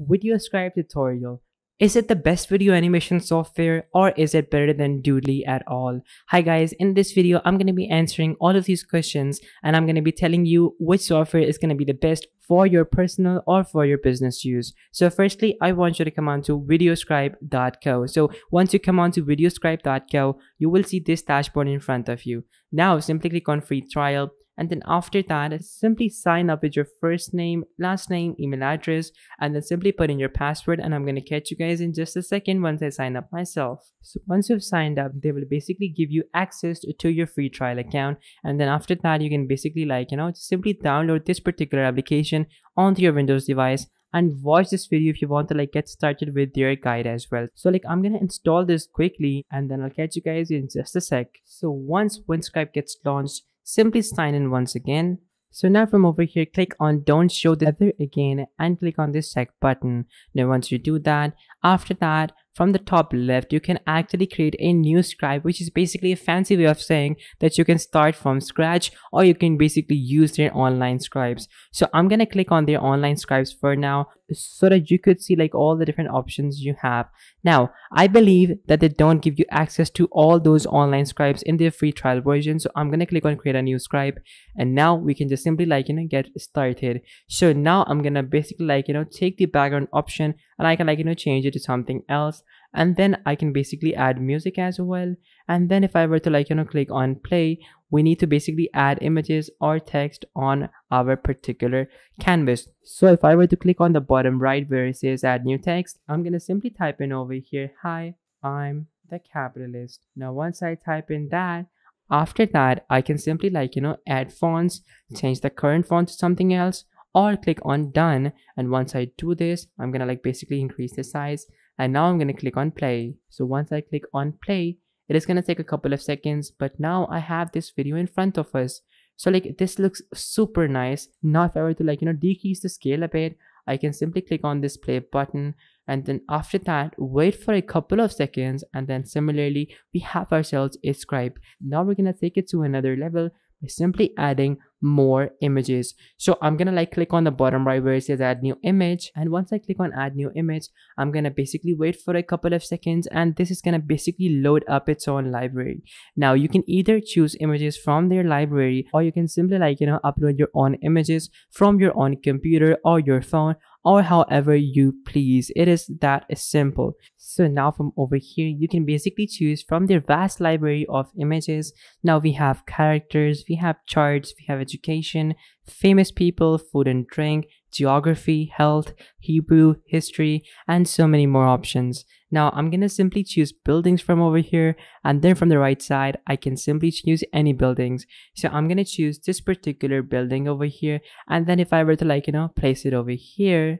VideoScribe tutorial. Is it the best video animation software or is it better than Doodly at all? Hi guys, in this video I'm going to be answering all of these questions and I'm going to be telling you which software is going to be the best for your personal or for your business use. So firstly, I want you to come on to videoscribe.co. So once you come on to videoscribe.co, you will see this dashboard in front of you. Now simply click on free trial and then after that simply sign up with your first name last name email address and then simply put in your password. And i'm going to catch you guys in just a second once i sign up myself. So once you've signed up they will basically give you access to your free trial account. And then after that you can basically like you know just simply download this particular application onto your windows device and watch this video if you want to like get started with their guide as well. So like i'm gonna install this quickly and then i'll catch you guys in just a sec. So once winscribe gets launched simply sign in once again. So now from over here, click on don't show the other again and click on this check button. Now once you do that, after that, from the top left, you can actually create a new scribe, which is basically a fancy way of saying that you can start from scratch or you can basically use their online scribes. So I'm going to click on their online scribes for now so that you could see like all the different options you have. Now, I believe that they don't give you access to all those online scribes in their free trial version. So I'm going to click on create a new scribe and now we can just simply like, you know, get started. So now I'm going to basically like, you know, take the background option and I can like, you know, change it to something else and then I can basically add music as well. And then if I were to like you know click on play we need to basically add images or text on our particular canvas. So if I were to click on the bottom right where it says add new text I'm gonna simply type in over here hi I'm the capitalist. Now once I type in that after that I can simply like you know add fonts change the current font to something else or click on done. And once I do this I'm gonna like basically increase the size and now I'm going to click on play. So once I click on play, it is going to take a couple of seconds, but now I have this video in front of us. So like this looks super nice. Now if I were to like, you know, decrease the scale a bit, I can simply click on this play button and then after that wait for a couple of seconds and then similarly we have ourselves a scribe. Now we're gonna take it to another level by simply adding more images. So i'm gonna like click on the bottom right where it says add new image and once i click on add new image i'm gonna basically wait for a couple of seconds and this is gonna basically load up its own library. Now you can either choose images from their library or you can simply like you know upload your own images from your own computer or your phone or however you please. It is that simple. So now from over here, you can basically choose from their vast library of images. Now we have characters, we have charts, we have education, famous people, food and drink, geography, health, Hebrew, history, and so many more options. Now I'm gonna simply choose buildings from over here and then from the right side, I can simply choose any buildings. So I'm gonna choose this particular building over here. And then if I were to like, you know, place it over here,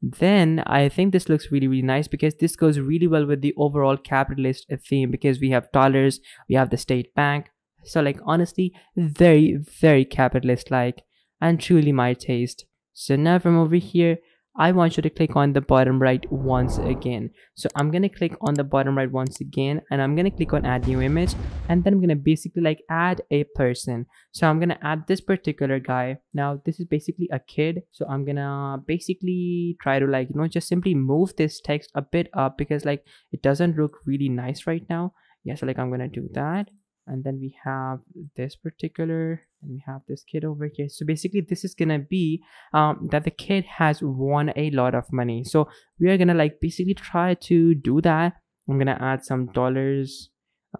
then I think this looks really, really nice because this goes really well with the overall capitalist theme because we have dollars, we have the state bank. So like honestly, very, very capitalist like and truly my taste. So now from over here, I want you to click on the bottom right once again. So I'm going to click on the bottom right once again and I'm going to click on add new image and then I'm going to basically like add a person. So I'm going to add this particular guy. Now this is basically a kid. So I'm going to basically try to like, you know, just simply move this text a bit up because like it doesn't look really nice right now. Yeah, so like I'm going to do that and then we have this particular and we have this kid over here. So basically this is gonna be um that the kid has won a lot of money. So we are gonna like basically try to do that. I'm gonna add some dollars.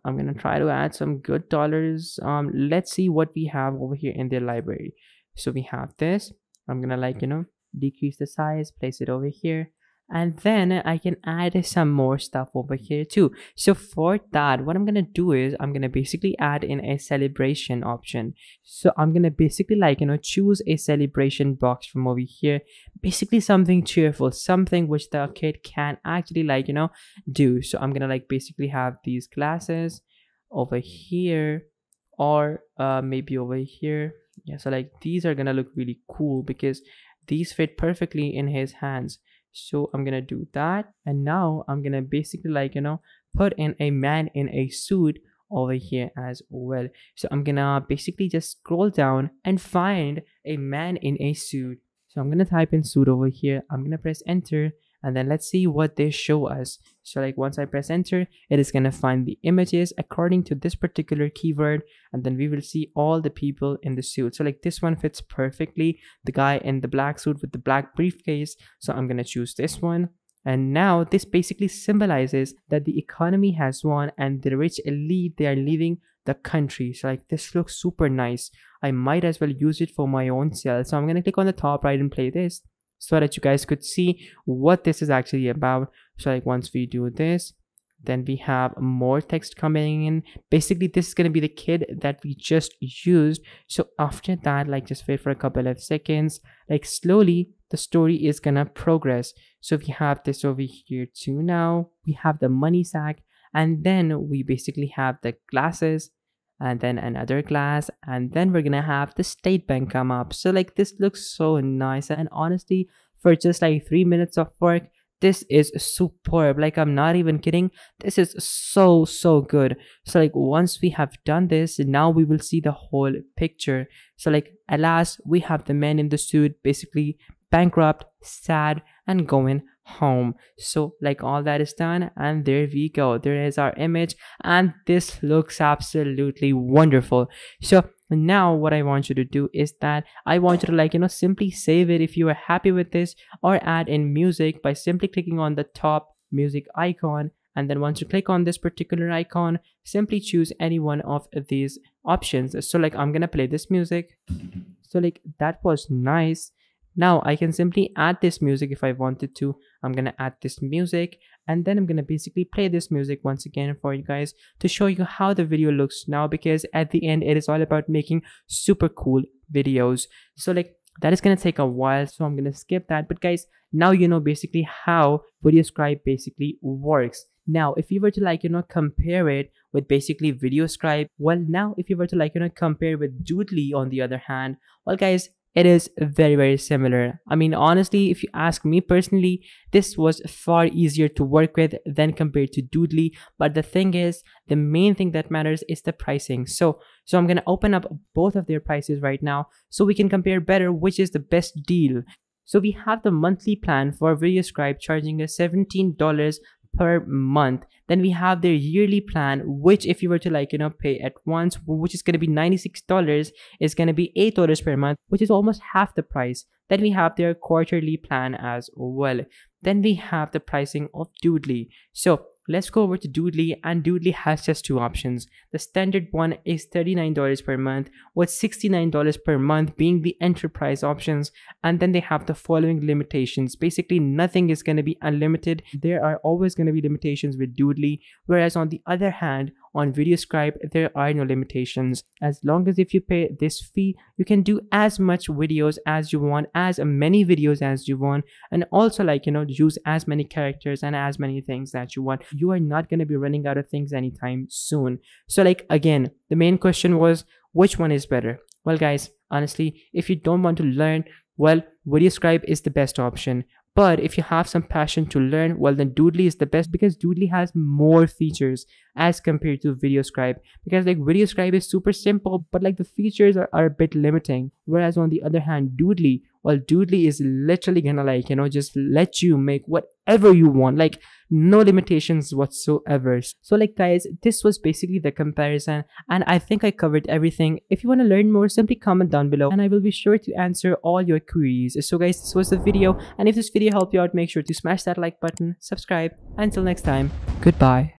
I'm gonna try to add some good dollars. Um let's see what we have over here in the library. So we have this. I'm gonna like you know decrease the size place it over here and then I can add some more stuff over here too. So for that, what I'm gonna do is I'm gonna basically add in a celebration option. So I'm gonna basically like, you know, choose a celebration box from over here. Basically something cheerful, something which the kid can actually like, you know, do. So I'm gonna like basically have these glasses over here or uh, maybe over here. Yeah, so like these are gonna look really cool because these fit perfectly in his hands so i'm gonna do that. And now i'm gonna basically like you know put in a man in a suit over here as well. So i'm gonna basically just scroll down and find a man in a suit. So I'm gonna type in suit over here. I'm gonna press enter and then let's see what they show us. So like once I press enter, it is gonna find the images according to this particular keyword and then we will see all the people in the suit. So like this one fits perfectly, the guy in the black suit with the black briefcase. So I'm gonna choose this one. And now this basically symbolizes that the economy has won and the rich elite, they are leaving the country. So like this looks super nice. I might as well use it for my own self. So I'm going to click on the top right and play this so that you guys could see what this is actually about. So like once we do this, then we have more text coming in. Basically, this is going to be the kid that we just used. So after that, like just wait for a couple of seconds, like slowly the story is going to progress. So we have this over here too now. We have the money sack and then we basically have the glasses and then another glass and then we're gonna have the state bank come up. So like this looks so nice and honestly for just like three minutes of work this is superb. Like i'm not even kidding. This is so so good. So like once we have done this now we will see the whole picture. So like at last we have the man in the suit basically bankrupt sad and going home. So like all that is done and there we go. There is our image and this looks absolutely wonderful. So now what i want you to do is that i want you to like you know simply save it if you are happy with this or add in music by simply clicking on the top music icon. And then once you click on this particular icon simply choose any one of these options. So like i'm gonna play this music. So like that was nice now I can simply add this music if I wanted to. I'm gonna add this music and then I'm gonna basically play this music once again for you guys to show you how the video looks now because at the end it is all about making super cool videos. So like that is gonna take a while so I'm gonna skip that but guys now you know basically how VideoScribe basically works. Now, if you were to like, you know, compare it with basically VideoScribe, well, now if you were to like, you know, compare with Doodly on the other hand, well, guys, it is very very similar. I mean honestly if you ask me personally this was far easier to work with than compared to doodly. But the thing is the main thing that matters is the pricing. So so i'm going to open up both of their prices right now so we can compare better which is the best deal. So we have the monthly plan for VideoScribe charging us $17 per month then we have their yearly plan which if you were to like you know pay at once which is going to be $96 is going to be $8 per month which is almost half the price. Then we have their quarterly plan as well. Then we have the pricing of doodly. So Let's go over to Doodly and Doodly has just two options. The standard one is $39 per month with $69 per month being the enterprise options and then they have the following limitations. Basically nothing is going to be unlimited. There are always going to be limitations with Doodly whereas on the other hand on VideoScribe, there are no limitations. As long as if you pay this fee, you can do as much videos as you want, as many videos as you want, and also like, you know, use as many characters and as many things that you want. You are not going to be running out of things anytime soon. So like, again, the main question was, which one is better? Well, guys, honestly, if you don't want to learn, well, VideoScribe is the best option. But if you have some passion to learn, well then Doodly is the best because Doodly has more features as compared to VideoScribe. Because like VideoScribe is super simple, but like the features are, are a bit limiting. Whereas on the other hand, Doodly, well doodly is literally gonna like you know just let you make whatever you want like no limitations whatsoever. So like guys this was basically the comparison and i think i covered everything. If you want to learn more simply comment down below and i will be sure to answer all your queries. So guys this was the video and if this video helped you out make sure to smash that like button subscribe. Until next time goodbye